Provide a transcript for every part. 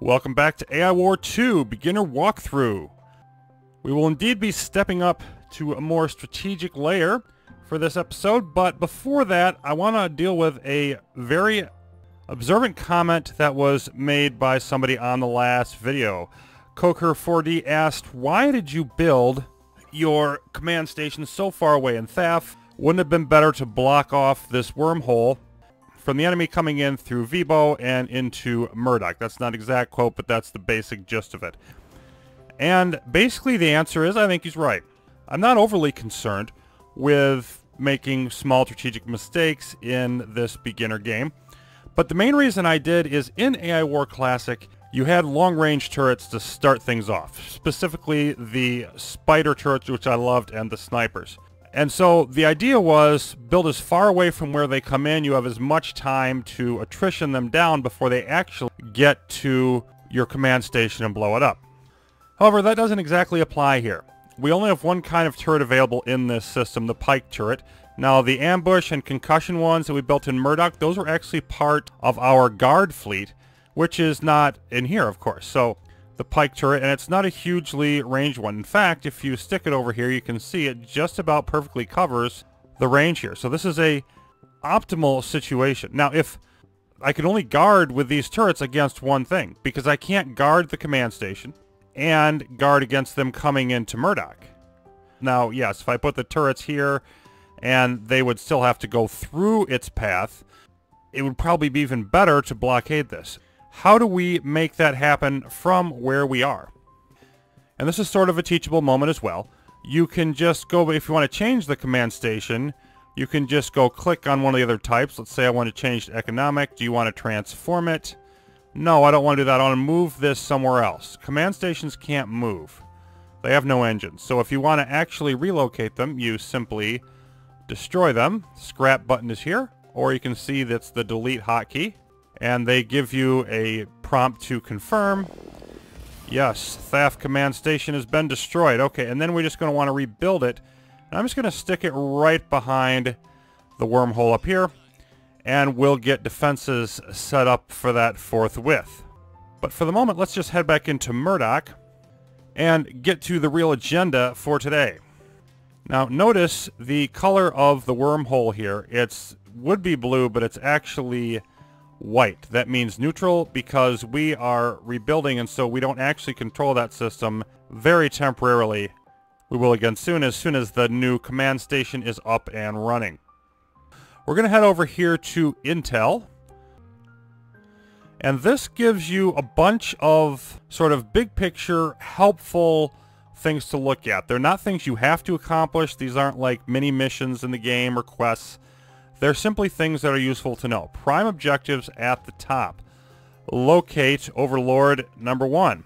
Welcome back to AI War 2 Beginner Walkthrough. We will indeed be stepping up to a more strategic layer for this episode, but before that, I want to deal with a very observant comment that was made by somebody on the last video. Coker4D asked, why did you build your command station so far away in Thaf? Wouldn't it have been better to block off this wormhole from the enemy coming in through Vibo and into Murdoch. That's not exact quote, but that's the basic gist of it. And basically the answer is I think he's right. I'm not overly concerned with making small strategic mistakes in this beginner game. But the main reason I did is in AI War Classic, you had long-range turrets to start things off, specifically the spider turrets, which I loved, and the snipers. And so the idea was build as far away from where they come in. You have as much time to attrition them down before they actually get to your command station and blow it up. However, that doesn't exactly apply here. We only have one kind of turret available in this system, the pike turret. Now, the ambush and concussion ones that we built in Murdoch, those are actually part of our guard fleet, which is not in here, of course. So the pike turret, and it's not a hugely ranged one. In fact, if you stick it over here, you can see it just about perfectly covers the range here. So this is a optimal situation. Now, if I can only guard with these turrets against one thing, because I can't guard the command station and guard against them coming into Murdoch. Now, yes, if I put the turrets here and they would still have to go through its path, it would probably be even better to blockade this. How do we make that happen from where we are? And this is sort of a teachable moment as well. You can just go, if you want to change the command station, you can just go click on one of the other types. Let's say I want to change to economic. Do you want to transform it? No, I don't want to do that. I want to move this somewhere else. Command stations can't move. They have no engines. So if you want to actually relocate them, you simply destroy them. Scrap button is here. Or you can see that's the delete hotkey and they give you a prompt to confirm. Yes, Thaf Command Station has been destroyed. Okay, and then we're just going to want to rebuild it. And I'm just going to stick it right behind the wormhole up here, and we'll get defenses set up for that forthwith. But for the moment, let's just head back into Murdoch and get to the real agenda for today. Now, notice the color of the wormhole here. It's would be blue, but it's actually white. That means neutral because we are rebuilding and so we don't actually control that system very temporarily. We will again soon as soon as the new command station is up and running. We're going to head over here to Intel. And this gives you a bunch of sort of big picture helpful things to look at. They're not things you have to accomplish. These aren't like mini missions in the game or quests. They're simply things that are useful to know. Prime objectives at the top. Locate Overlord number one.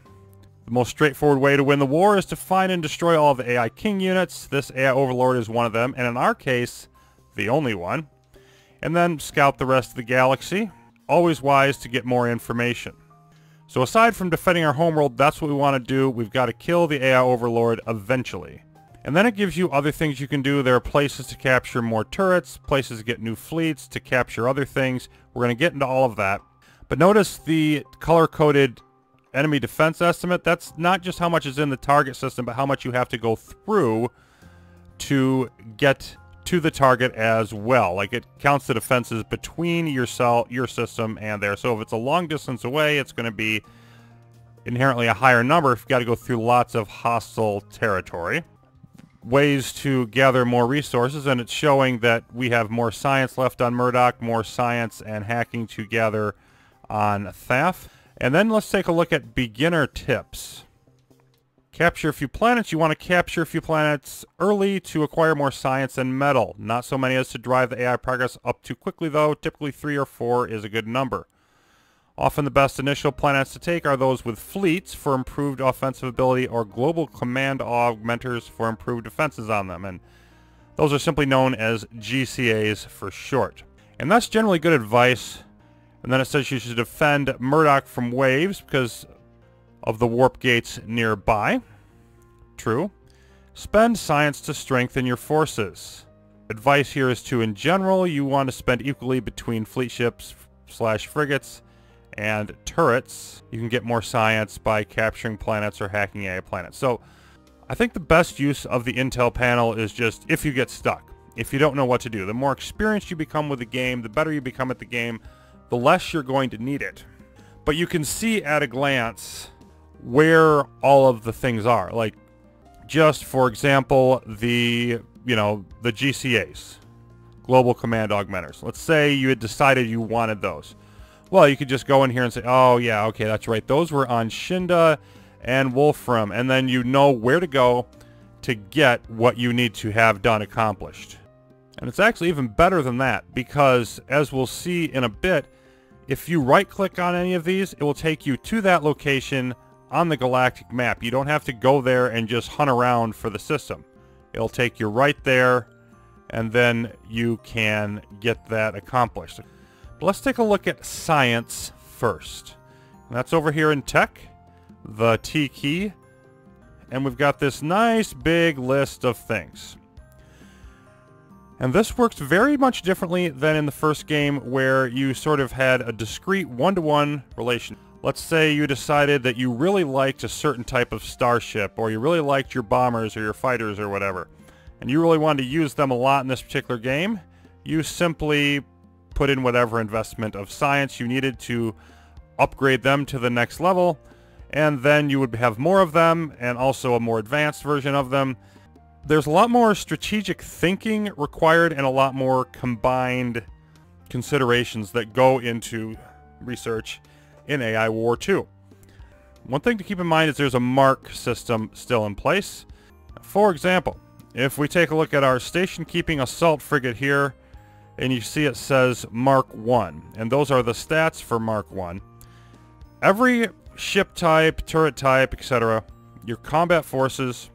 The most straightforward way to win the war is to find and destroy all the AI King units. This AI Overlord is one of them, and in our case, the only one. And then scout the rest of the galaxy. Always wise to get more information. So aside from defending our homeworld, that's what we want to do. We've got to kill the AI Overlord eventually. And then it gives you other things you can do. There are places to capture more turrets, places to get new fleets, to capture other things. We're going to get into all of that. But notice the color-coded enemy defense estimate. That's not just how much is in the target system, but how much you have to go through to get to the target as well. Like it counts the defenses between your cell, your system and there. So if it's a long distance away, it's going to be inherently a higher number if you've got to go through lots of hostile territory ways to gather more resources, and it's showing that we have more science left on Murdoch, more science and hacking to gather on Thaf. And then let's take a look at beginner tips. Capture a few planets. You want to capture a few planets early to acquire more science and metal. Not so many as to drive the AI progress up too quickly, though. Typically three or four is a good number. Often the best initial planets to take are those with fleets for improved offensive ability or global command augmenters for improved defenses on them. And those are simply known as GCAs for short. And that's generally good advice. And then it says you should defend Murdoch from waves because of the warp gates nearby. True. Spend science to strengthen your forces. Advice here is to, in general, you want to spend equally between fleet ships slash frigates and turrets. You can get more science by capturing planets or hacking AI planets. So I think the best use of the intel panel is just if you get stuck, if you don't know what to do. The more experienced you become with the game, the better you become at the game, the less you're going to need it. But you can see at a glance where all of the things are. Like just for example, the, you know, the GCAs, Global Command Augmenters. Let's say you had decided you wanted those. Well, you could just go in here and say, oh yeah, okay, that's right. Those were on Shinda and Wolfram. And then you know where to go to get what you need to have done accomplished. And it's actually even better than that because as we'll see in a bit, if you right click on any of these, it will take you to that location on the galactic map. You don't have to go there and just hunt around for the system. It'll take you right there and then you can get that accomplished. But let's take a look at science first. And that's over here in tech, the T key. And we've got this nice big list of things. And this works very much differently than in the first game where you sort of had a discrete one-to-one -one relation. Let's say you decided that you really liked a certain type of starship or you really liked your bombers or your fighters or whatever and you really wanted to use them a lot in this particular game. You simply put in whatever investment of science you needed to upgrade them to the next level and then you would have more of them and also a more advanced version of them there's a lot more strategic thinking required and a lot more combined considerations that go into research in AI War 2. One thing to keep in mind is there's a mark system still in place. For example, if we take a look at our station keeping assault frigate here, and you see it says Mark 1, and those are the stats for Mark 1. Every ship type, turret type, etc., your combat forces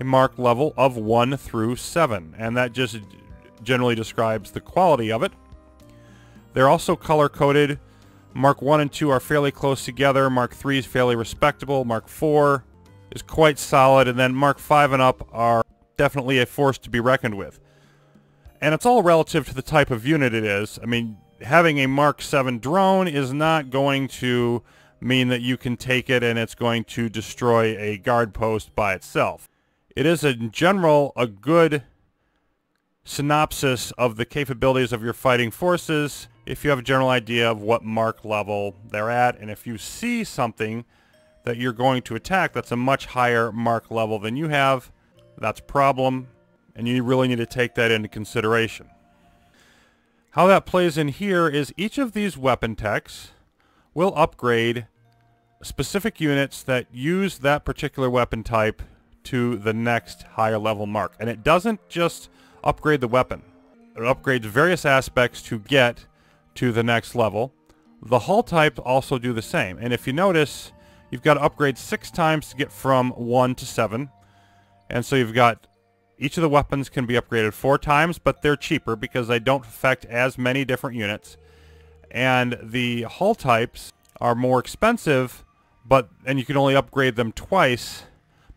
a mark level of 1 through 7, and that just generally describes the quality of it. They're also color-coded. Mark 1 and 2 are fairly close together. Mark 3 is fairly respectable. Mark 4 is quite solid, and then Mark 5 and up are definitely a force to be reckoned with. And it's all relative to the type of unit it is. I mean, having a Mark 7 drone is not going to mean that you can take it and it's going to destroy a guard post by itself. It is in general a good synopsis of the capabilities of your fighting forces if you have a general idea of what mark level they're at and if you see something that you're going to attack that's a much higher mark level than you have that's problem and you really need to take that into consideration. How that plays in here is each of these weapon techs will upgrade specific units that use that particular weapon type to the next higher level mark. And it doesn't just upgrade the weapon. It upgrades various aspects to get to the next level. The hull types also do the same. And if you notice, you've got to upgrade six times to get from 1 to 7. And so you've got each of the weapons can be upgraded four times, but they're cheaper because they don't affect as many different units. And the hull types are more expensive, but and you can only upgrade them twice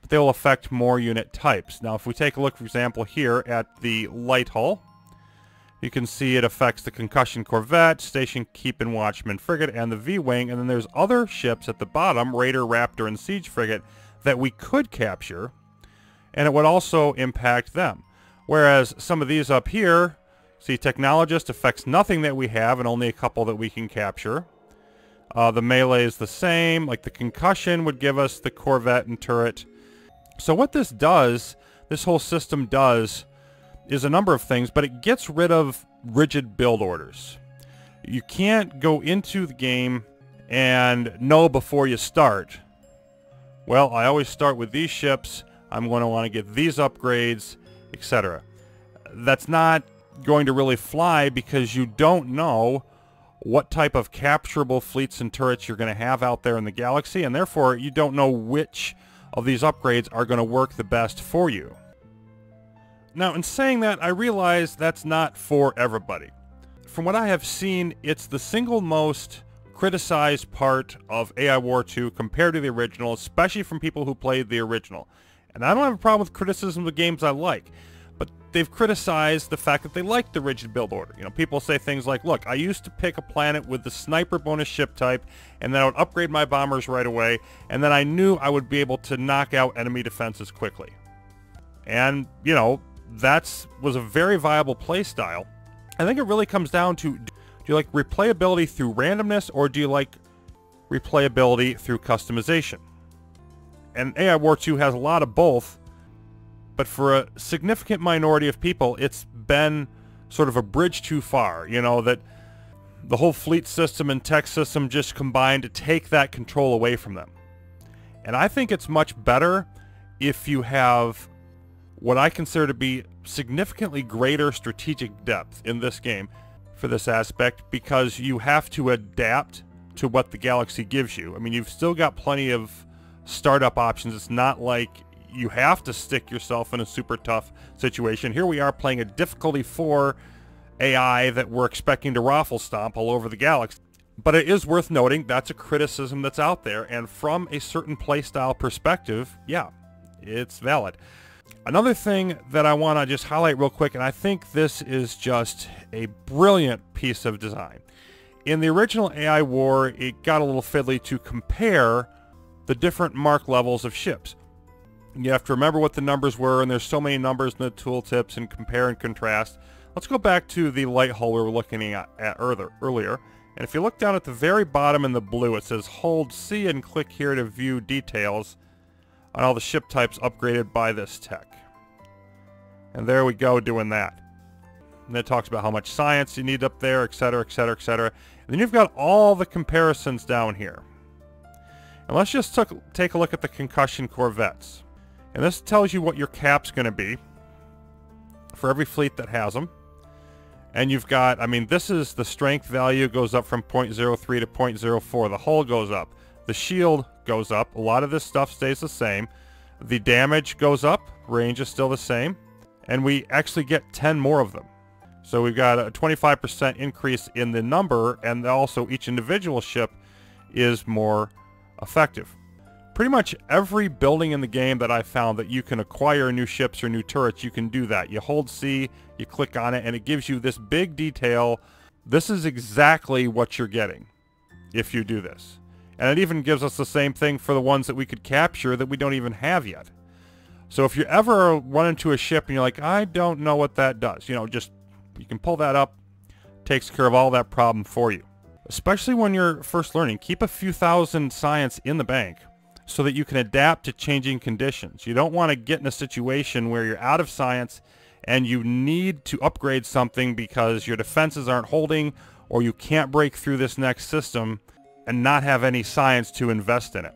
but they will affect more unit types. Now if we take a look, for example, here at the light hull, you can see it affects the Concussion Corvette, Station Keep and Watchman Frigate, and the V-Wing, and then there's other ships at the bottom, Raider, Raptor, and Siege Frigate, that we could capture, and it would also impact them. Whereas some of these up here, see Technologist affects nothing that we have and only a couple that we can capture. Uh, the melee is the same, like the Concussion would give us the Corvette and turret, so what this does, this whole system does, is a number of things, but it gets rid of rigid build orders. You can't go into the game and know before you start, well, I always start with these ships, I'm going to want to get these upgrades, etc. That's not going to really fly because you don't know what type of capturable fleets and turrets you're going to have out there in the galaxy, and therefore you don't know which of these upgrades are going to work the best for you. Now, in saying that, I realize that's not for everybody. From what I have seen, it's the single most criticized part of AI War 2 compared to the original, especially from people who played the original. And I don't have a problem with criticism of games I like, but they've criticized the fact that they like the rigid build order. You know, people say things like, look, I used to pick a planet with the sniper bonus ship type, and then I would upgrade my bombers right away, and then I knew I would be able to knock out enemy defenses quickly. And, you know, that was a very viable playstyle. I think it really comes down to, do you like replayability through randomness, or do you like replayability through customization? And AI War 2 has a lot of both, but for a significant minority of people, it's been sort of a bridge too far, you know, that the whole fleet system and tech system just combined to take that control away from them. And I think it's much better if you have what I consider to be significantly greater strategic depth in this game for this aspect because you have to adapt to what the Galaxy gives you. I mean, you've still got plenty of startup options. It's not like you have to stick yourself in a super tough situation. Here we are playing a difficulty 4 AI that we're expecting to raffle stomp all over the galaxy. But it is worth noting that's a criticism that's out there, and from a certain playstyle perspective, yeah, it's valid. Another thing that I want to just highlight real quick, and I think this is just a brilliant piece of design. In the original AI War, it got a little fiddly to compare the different mark levels of ships. You have to remember what the numbers were, and there's so many numbers in the tooltips and compare and contrast. Let's go back to the light hull we were looking at, at earlier. And if you look down at the very bottom in the blue, it says hold C and click here to view details on all the ship types upgraded by this tech. And there we go doing that. And it talks about how much science you need up there, etc., etc., etc. And then you've got all the comparisons down here. And let's just take a look at the concussion corvettes. And this tells you what your cap's going to be for every fleet that has them. And you've got, I mean, this is the strength value goes up from 0.03 to 0.04. The hull goes up. The shield goes up. A lot of this stuff stays the same. The damage goes up. Range is still the same. And we actually get 10 more of them. So we've got a 25% increase in the number, and also each individual ship is more effective. Pretty much every building in the game that I found that you can acquire new ships or new turrets, you can do that. You hold C, you click on it, and it gives you this big detail. This is exactly what you're getting if you do this. And it even gives us the same thing for the ones that we could capture that we don't even have yet. So if you ever run into a ship and you're like, I don't know what that does, you know, just, you can pull that up, takes care of all that problem for you. Especially when you're first learning, keep a few thousand science in the bank so that you can adapt to changing conditions. You don't want to get in a situation where you're out of science and you need to upgrade something because your defenses aren't holding or you can't break through this next system and not have any science to invest in it.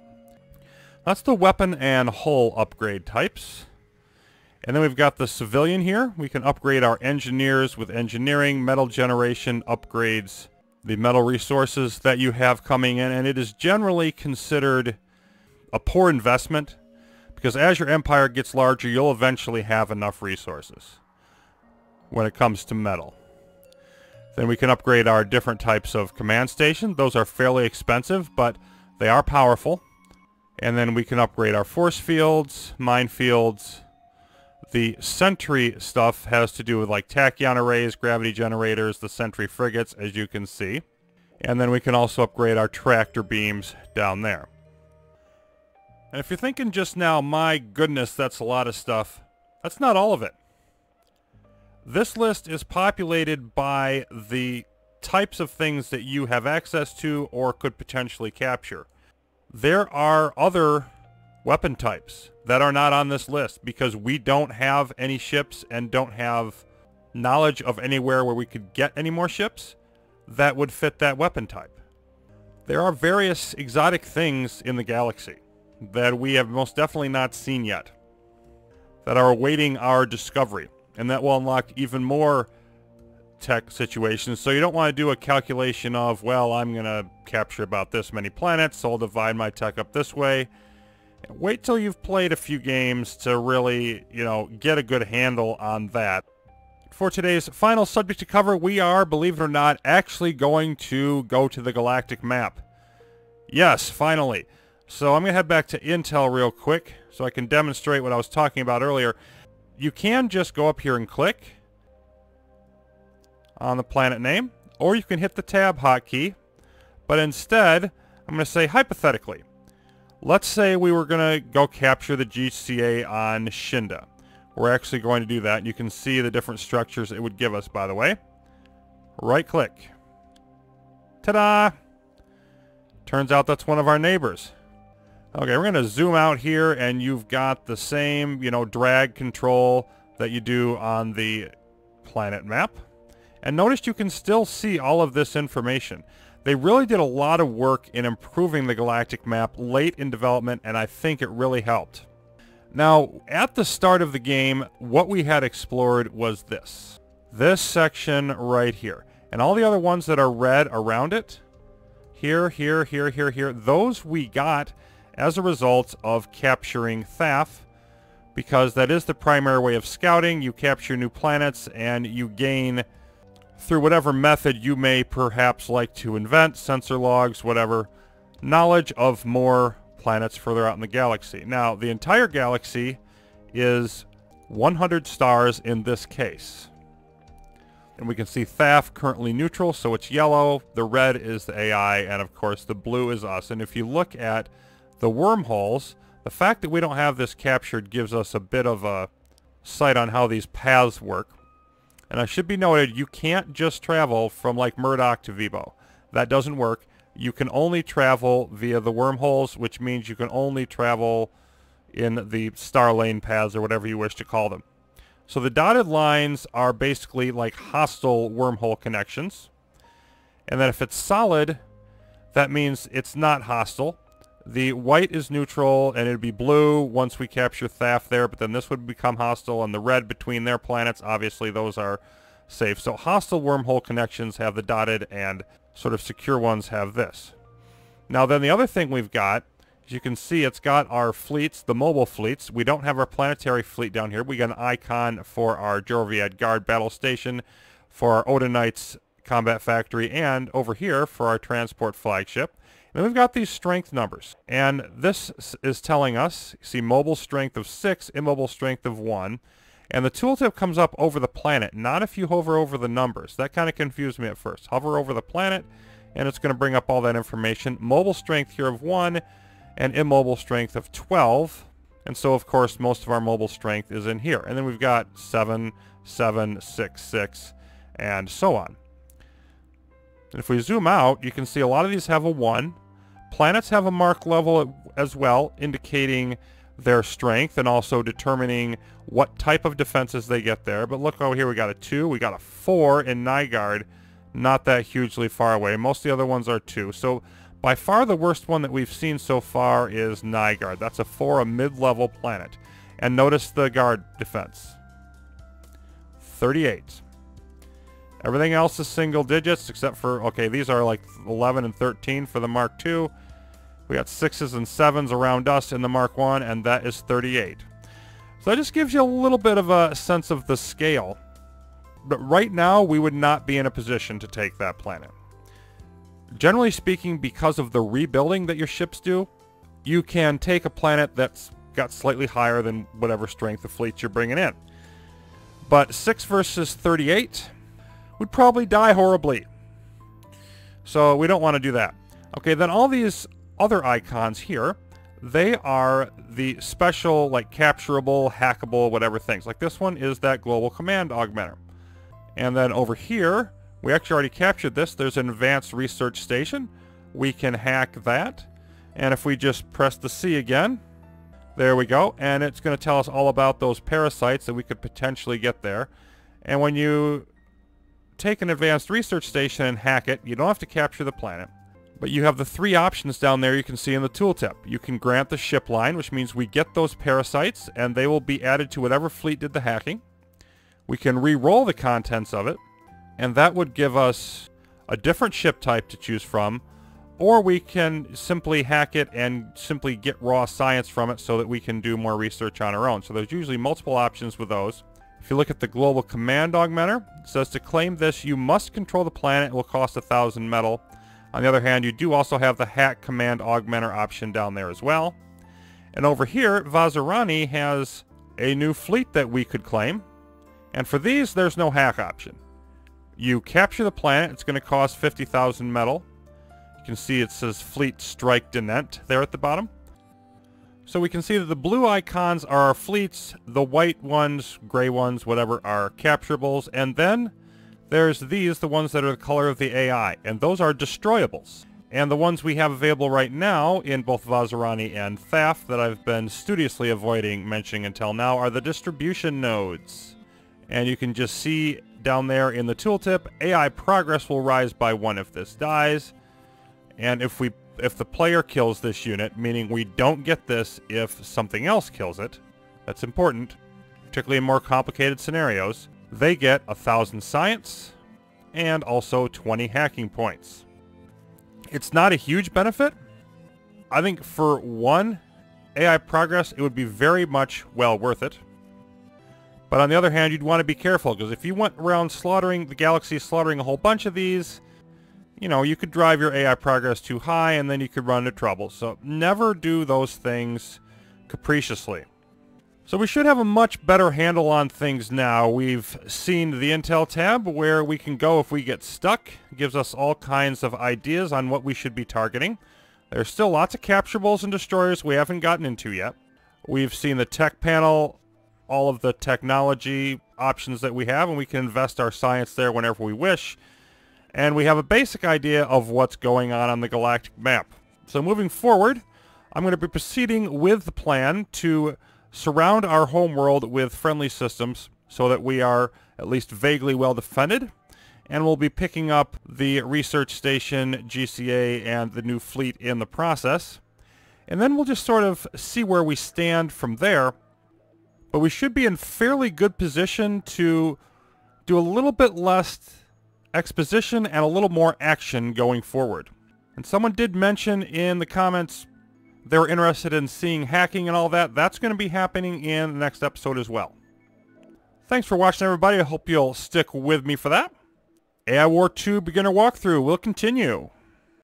That's the weapon and hull upgrade types. And then we've got the civilian here. We can upgrade our engineers with engineering, metal generation upgrades, the metal resources that you have coming in, and it is generally considered a poor investment because as your empire gets larger, you'll eventually have enough resources when it comes to metal. Then we can upgrade our different types of command station. Those are fairly expensive, but they are powerful. And then we can upgrade our force fields, minefields. The sentry stuff has to do with like tachyon arrays, gravity generators, the sentry frigates, as you can see. And then we can also upgrade our tractor beams down there. And if you're thinking just now, my goodness, that's a lot of stuff, that's not all of it. This list is populated by the types of things that you have access to or could potentially capture. There are other weapon types that are not on this list because we don't have any ships and don't have knowledge of anywhere where we could get any more ships that would fit that weapon type. There are various exotic things in the galaxy that we have most definitely not seen yet that are awaiting our discovery and that will unlock even more tech situations. So you don't want to do a calculation of, well, I'm going to capture about this many planets, so I'll divide my tech up this way. Wait till you've played a few games to really, you know, get a good handle on that. For today's final subject to cover, we are, believe it or not, actually going to go to the galactic map. Yes, finally. So I'm going to head back to Intel real quick so I can demonstrate what I was talking about earlier. you can just go up here and click on the planet name, or you can hit the tab hotkey. But instead, I'm going to say hypothetically, let's say we were going to go capture the GCA on Shinda. We're actually going to do that. You can see the different structures it would give us, by the way. Right click. Ta-da! Turns out that's one of our neighbors. Okay, we're going to zoom out here and you've got the same, you know, drag control that you do on the planet map. And notice you can still see all of this information. They really did a lot of work in improving the galactic map late in development and I think it really helped. Now, at the start of the game, what we had explored was this. This section right here. And all the other ones that are red around it, here, here, here, here, here, those we got as a result of capturing Thaf, because that is the primary way of scouting. You capture new planets and you gain, through whatever method you may perhaps like to invent, sensor logs, whatever, knowledge of more planets further out in the galaxy. Now, the entire galaxy is 100 stars in this case. And we can see Thaf currently neutral, so it's yellow. The red is the AI, and of course the blue is us. And if you look at the wormholes, the fact that we don't have this captured gives us a bit of a sight on how these paths work. And I should be noted, you can't just travel from like Murdoch to Vibo. That doesn't work. You can only travel via the wormholes, which means you can only travel in the star lane paths or whatever you wish to call them. So the dotted lines are basically like hostile wormhole connections. And then if it's solid, that means it's not hostile. The white is neutral, and it'd be blue once we capture Thaf there, but then this would become hostile, and the red between their planets, obviously those are safe. So hostile wormhole connections have the dotted, and sort of secure ones have this. Now then the other thing we've got, as you can see, it's got our fleets, the mobile fleets. We don't have our planetary fleet down here. We got an icon for our Jorviad Guard battle station, for our Odinites combat factory, and over here for our transport flagship. Then we've got these strength numbers. And this is telling us, see mobile strength of 6, immobile strength of 1. And the tooltip comes up over the planet, not if you hover over the numbers. That kind of confused me at first. Hover over the planet, and it's going to bring up all that information. Mobile strength here of 1, and immobile strength of 12. And so, of course, most of our mobile strength is in here. And then we've got 7, 7, 6, 6, and so on. And if we zoom out, you can see a lot of these have a 1. Planets have a mark level as well, indicating their strength and also determining what type of defenses they get there. But look over here, we got a 2, we got a 4 in Nygard, not that hugely far away. Most of the other ones are 2. So by far the worst one that we've seen so far is Nygard. That's a 4, a mid-level planet. And notice the guard defense. 38. Everything else is single digits except for, okay, these are like 11 and 13 for the Mark II. We got sixes and sevens around us in the Mark 1, and that is 38. So that just gives you a little bit of a sense of the scale. But right now, we would not be in a position to take that planet. Generally speaking, because of the rebuilding that your ships do, you can take a planet that's got slightly higher than whatever strength of fleets you're bringing in. But 6 versus 38 would probably die horribly. So we don't want to do that. Okay, then all these other icons here, they are the special, like, capturable, hackable, whatever things. Like this one is that global command augmenter. And then over here, we actually already captured this. There's an advanced research station. We can hack that. And if we just press the C again, there we go. And it's going to tell us all about those parasites that we could potentially get there. And when you take an advanced research station and hack it, you don't have to capture the planet. But you have the three options down there you can see in the tooltip. You can grant the ship line, which means we get those parasites, and they will be added to whatever fleet did the hacking. We can re-roll the contents of it, and that would give us a different ship type to choose from, or we can simply hack it and simply get raw science from it so that we can do more research on our own. So there's usually multiple options with those. If you look at the global command augmenter, it says to claim this, you must control the planet. It will cost a thousand metal. On the other hand, you do also have the hack command augmenter option down there as well. And over here, Vazirani has a new fleet that we could claim. And for these, there's no hack option. You capture the planet, it's going to cost 50,000 metal. You can see it says Fleet Strike Dinant there at the bottom. So we can see that the blue icons are our fleets, the white ones, gray ones, whatever, are capturables, and then there's these, the ones that are the color of the AI, and those are destroyables. And the ones we have available right now in both Vazirani and Thaf that I've been studiously avoiding mentioning until now are the distribution nodes. And you can just see down there in the tooltip, AI progress will rise by one if this dies. And if we if the player kills this unit, meaning we don't get this if something else kills it, that's important, particularly in more complicated scenarios, they get a thousand science and also 20 hacking points. It's not a huge benefit. I think for one AI progress, it would be very much well worth it. But on the other hand, you'd want to be careful because if you went around slaughtering the galaxy, slaughtering a whole bunch of these, you know, you could drive your AI progress too high and then you could run into trouble. So never do those things capriciously. So we should have a much better handle on things now. We've seen the Intel tab where we can go if we get stuck. It gives us all kinds of ideas on what we should be targeting. There's still lots of capturables and destroyers we haven't gotten into yet. We've seen the tech panel, all of the technology options that we have, and we can invest our science there whenever we wish. And we have a basic idea of what's going on on the galactic map. So moving forward, I'm going to be proceeding with the plan to surround our homeworld with friendly systems so that we are at least vaguely well defended. And we'll be picking up the research station, GCA, and the new fleet in the process. And then we'll just sort of see where we stand from there. But we should be in fairly good position to do a little bit less exposition and a little more action going forward. And someone did mention in the comments they're interested in seeing hacking and all that, that's going to be happening in the next episode as well. Thanks for watching, everybody. I hope you'll stick with me for that. AI War 2 beginner walkthrough will continue.